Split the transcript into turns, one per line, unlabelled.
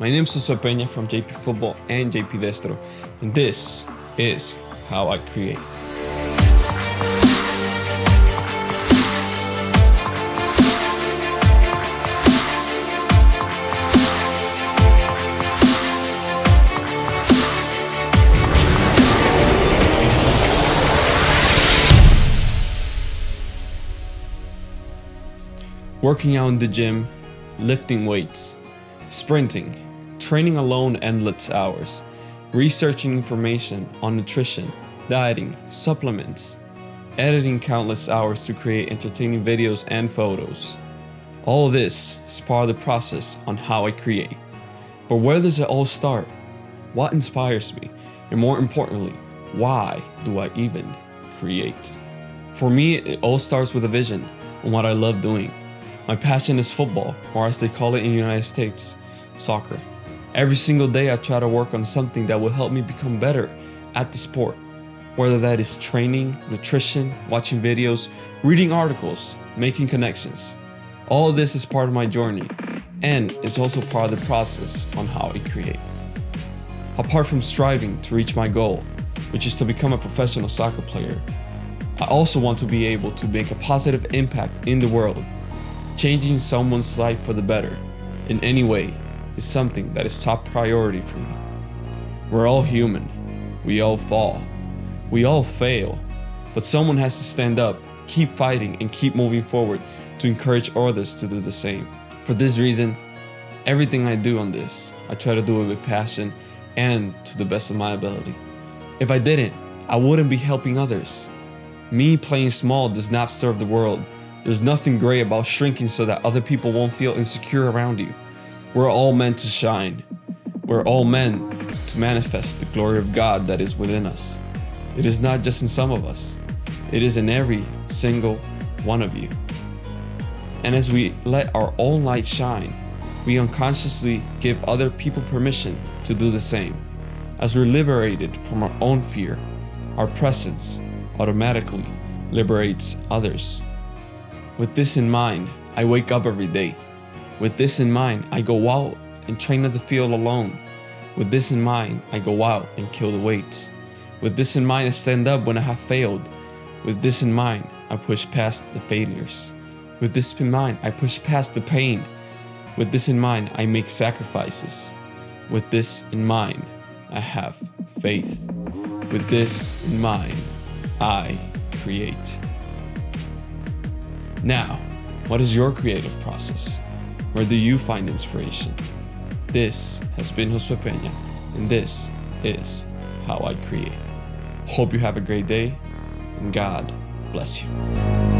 My name is Josue Peña from JP Football and JP Destro, and this is how I create. Working out in the gym, lifting weights, sprinting, training alone endless hours, researching information on nutrition, dieting, supplements, editing countless hours to create entertaining videos and photos. All this is part of the process on how I create. But where does it all start? What inspires me? And more importantly, why do I even create? For me, it all starts with a vision on what I love doing. My passion is football, or as they call it in the United States, soccer. Every single day, I try to work on something that will help me become better at the sport. Whether that is training, nutrition, watching videos, reading articles, making connections. All of this is part of my journey, and it's also part of the process on how I create. Apart from striving to reach my goal, which is to become a professional soccer player, I also want to be able to make a positive impact in the world. Changing someone's life for the better in any way is something that is top priority for me. We're all human. We all fall. We all fail. But someone has to stand up, keep fighting, and keep moving forward to encourage others to do the same. For this reason, everything I do on this, I try to do it with passion and to the best of my ability. If I didn't, I wouldn't be helping others. Me playing small does not serve the world. There's nothing great about shrinking so that other people won't feel insecure around you. We're all meant to shine. We're all meant to manifest the glory of God that is within us. It is not just in some of us, it is in every single one of you. And as we let our own light shine, we unconsciously give other people permission to do the same. As we're liberated from our own fear, our presence automatically liberates others. With this in mind, I wake up every day. With this in mind, I go out and train at the field alone. With this in mind, I go out and kill the weights. With this in mind, I stand up when I have failed. With this in mind, I push past the failures. With this in mind, I push past the pain. With this in mind, I make sacrifices. With this in mind, I have faith. With this in mind, I create. Now, what is your creative process? Where do you find inspiration? This has been Josue Peña, and this is how I create. Hope you have a great day, and God bless you.